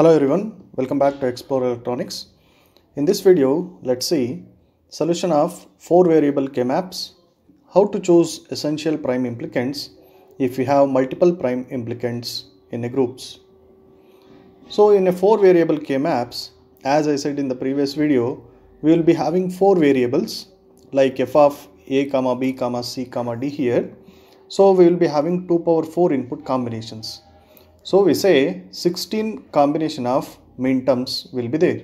Hello everyone, welcome back to Explore Electronics. In this video, let's see solution of four variable K-maps, how to choose essential prime implicants if we have multiple prime implicants in a groups. So in a four variable K-maps, as I said in the previous video, we will be having four variables like f of a comma b comma c comma d here. So we will be having 2 power 4 input combinations. So we say 16 combination of minterms will be there.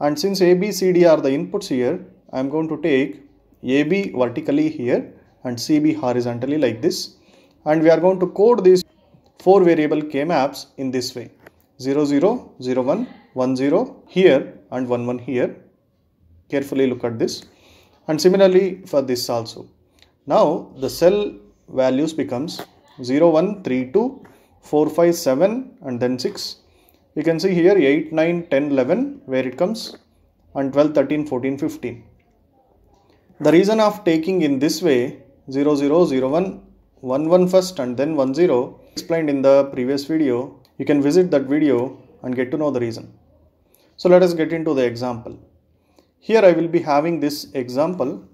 And since A, B, C, D are the inputs here, I am going to take AB vertically here and CD horizontally like this. And we are going to code these four variable K maps in this way. 0, 0, 0, 1, 1, 0 here and 1, 1 here. Carefully look at this. And similarly for this also. Now the cell values becomes 0, 1, 3, 2, 4, 5, 7 and then 6. You can see here 8, 9, 10, 11 where it comes and 12, 13, 14, 15. The reason of taking in this way 0, 0, 0, 1, 1, 1 first and then 1, 0 explained in the previous video. You can visit that video and get to know the reason. So let us get into the example. Here I will be having this example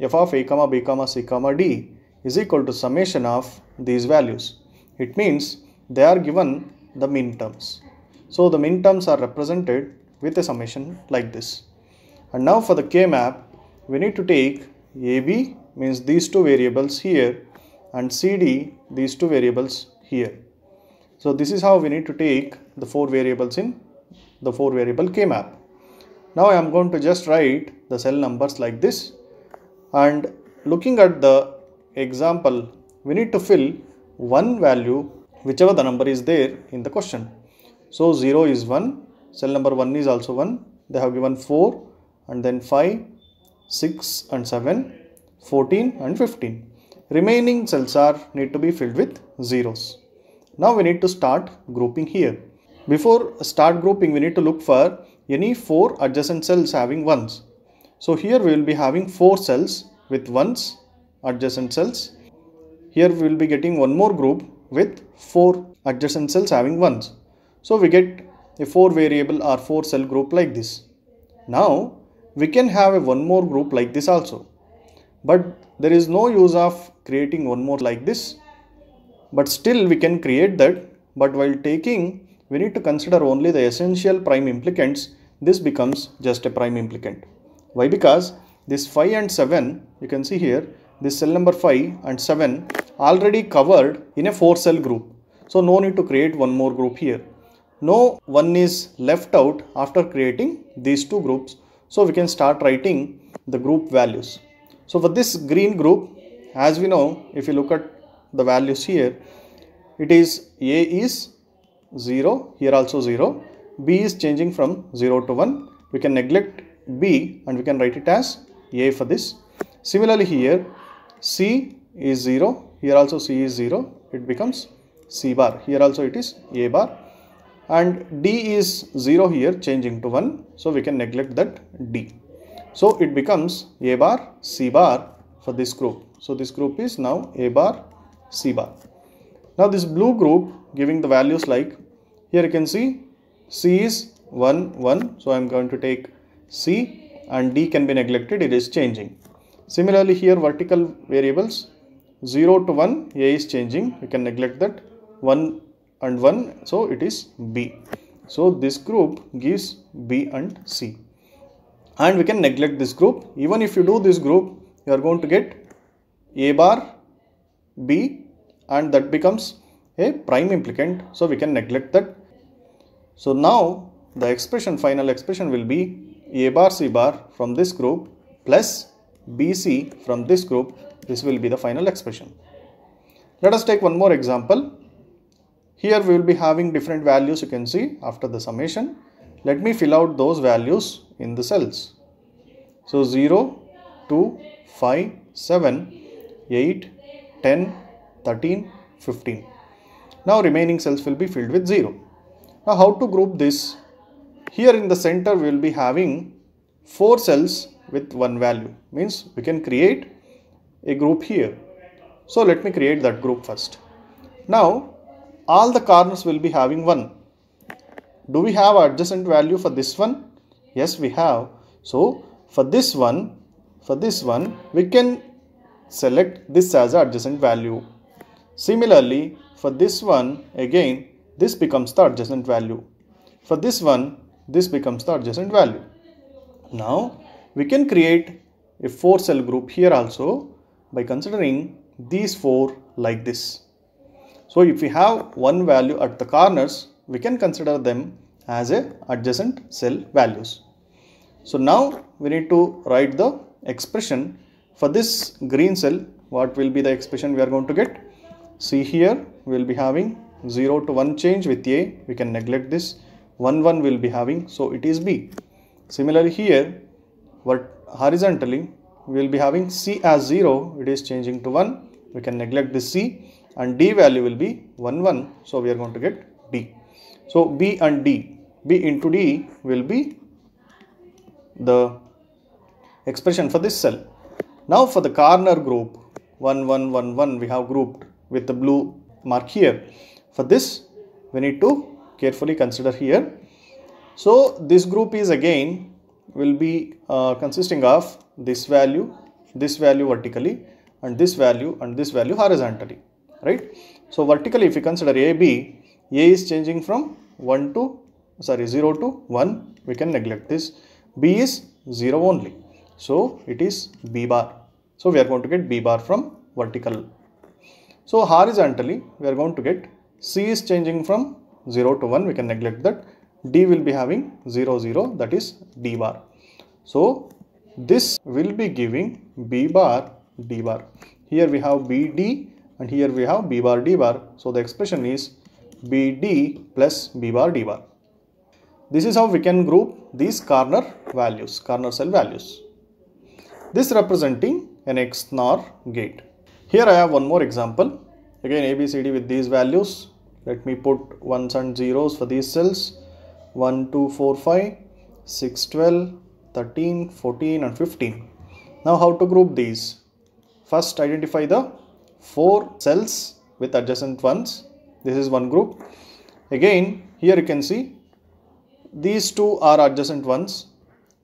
f of a comma b comma c comma d is equal to summation of these values. It means they are given the min terms. So the min terms are represented with a summation like this. And now for the k map, we need to take AB means these two variables here and CD these two variables here. So this is how we need to take the four variables in the four variable k map. Now I am going to just write the cell numbers like this and looking at the example we need to fill one value whichever the number is there in the question. So 0 is 1, cell number 1 is also 1, they have given 4 and then 5, 6 and 7, 14 and 15. Remaining cells are need to be filled with zeros. Now we need to start grouping here. Before start grouping we need to look for any 4 adjacent cells having 1s. So here we will be having 4 cells with 1s adjacent cells. Here we will be getting one more group with 4 adjacent cells having 1s. So we get a 4 variable or 4 cell group like this. Now we can have a one more group like this also. But there is no use of creating one more like this. But still we can create that. But while taking we need to consider only the essential prime implicants. This becomes just a prime implicant. Why? Because this 5 and 7 you can see here this cell number 5 and 7 already covered in a 4 cell group. So no need to create one more group here. No one is left out after creating these two groups. So we can start writing the group values. So for this green group as we know if you look at the values here it is A is 0 here also 0 B is changing from 0 to 1 we can neglect B and we can write it as A for this. Similarly here C is 0 here also C is 0 it becomes C bar here also it is A bar and D is 0 here changing to 1 so we can neglect that D. So it becomes A bar C bar for this group. So this group is now A bar C bar. Now this blue group giving the values like here you can see C is 1 1 so I am going to take C and D can be neglected it is changing. Similarly here vertical variables 0 to 1 A is changing. We can neglect that. 1 and 1 so it is B. So this group gives B and C. And we can neglect this group. Even if you do this group you are going to get A bar B and that becomes a prime implicant. So we can neglect that. So now the expression final expression will be A bar C bar from this group plus BC from this group this will be the final expression. Let us take one more example. Here we will be having different values you can see after the summation. Let me fill out those values in the cells. So 0, 2, 5, 7, 8, 10, 13, 15. Now remaining cells will be filled with 0. Now how to group this? Here in the center we will be having 4 cells with one value means we can create a group here. So let me create that group first. Now all the corners will be having 1 do we have adjacent value for this one? Yes, we have. So for this one, for this one, we can select this as adjacent value. Similarly, for this one, again, this becomes the adjacent value. For this one, this becomes the adjacent value. Now, we can create a four cell group here also by considering these four like this. So, if we have one value at the corners, we can consider them as a adjacent cell values. So, now we need to write the expression for this green cell. What will be the expression we are going to get? See here, we will be having 0 to 1 change with A. We can neglect this. 1 1 will be having, so it is B. Similarly here, what horizontally we will be having C as 0, it is changing to 1. We can neglect this C and D value will be 1 1. So we are going to get D. So B and D, B into D will be the expression for this cell. Now for the corner group 1 1 1 1 we have grouped with the blue mark here. For this we need to carefully consider here. So this group is again will be uh, consisting of this value, this value vertically and this value and this value horizontally, right? So vertically if you consider AB, A is changing from 1 to, sorry 0 to 1, we can neglect this. B is 0 only. So it is B bar. So we are going to get B bar from vertical. So horizontally we are going to get C is changing from 0 to 1 we can neglect that D will be having 0 0 that is D bar. So this will be giving B bar D bar. Here we have BD and here we have B bar D bar. So the expression is BD plus B bar D bar. This is how we can group these corner values, corner cell values. This representing an XNOR gate. Here I have one more example. Again ABCD with these values. Let me put ones and zeros for these cells. 1, 2, 4, 5, 6, 12, 13, 14 and 15. Now how to group these? First identify the four cells with adjacent ones. This is one group. Again here you can see these two are adjacent ones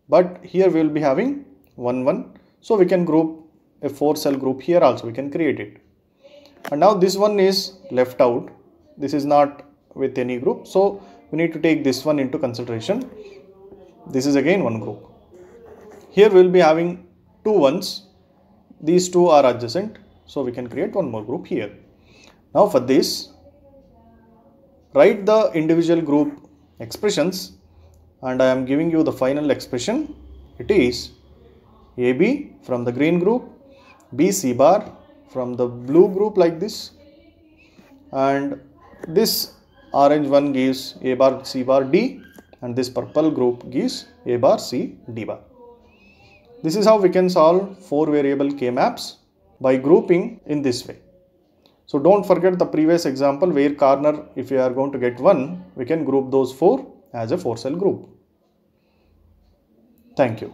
but here we will be having 1 1 so we can group a 4 cell group here also we can create it and now this one is left out this is not with any group so we need to take this one into consideration. This is again one group. Here we will be having two ones. These two are adjacent so we can create one more group here. Now for this write the individual group expressions and I am giving you the final expression. It is AB from the green group, BC bar from the blue group like this and this orange one gives A bar C bar D and this purple group gives A bar C D bar. This is how we can solve four variable K maps by grouping in this way. So don't forget the previous example where corner if you are going to get one we can group those four as a four cell group. Thank you.